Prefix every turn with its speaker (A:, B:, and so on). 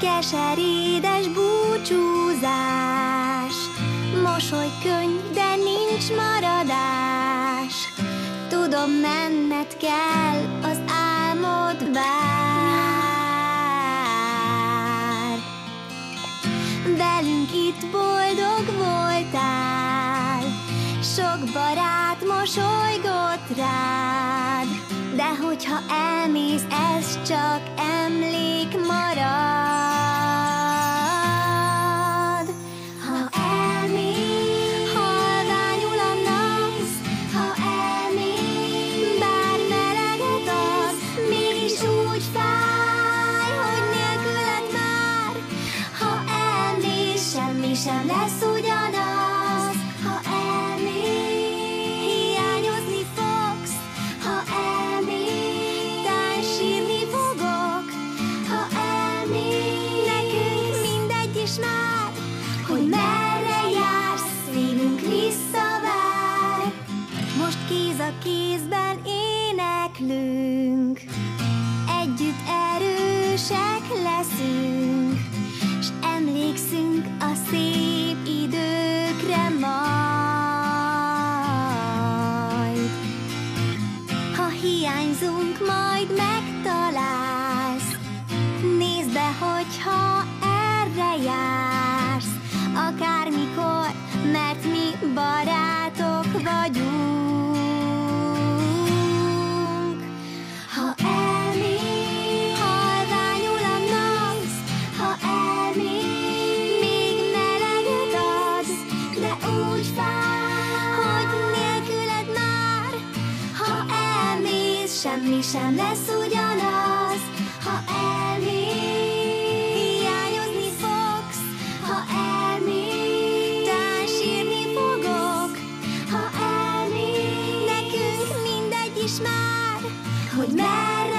A: Keserédes búcsúzás. Mosoly könny, de nincs maradás. Tudom, menned kell, az álmod vár. Velünk itt boldog voltál. Sok barát mosolygott rád. De hogyha elmész, ez csak sem lesz ugyanaz. Ha elmész, hiányozni fogsz. Ha elmész, tán fogok. Ha elmész, nekünk mindegy is már Hogy merre jársz, szívünk visszavár Most kéz a kézben éneklünk. Együtt erősek leszünk Ha elmész, halványul a napsz Ha elmész, még meleget adsz De úgy fáj, hogy nélküled már. Ha elmész, semmi sem lesz ugyanaz is már Hogy merre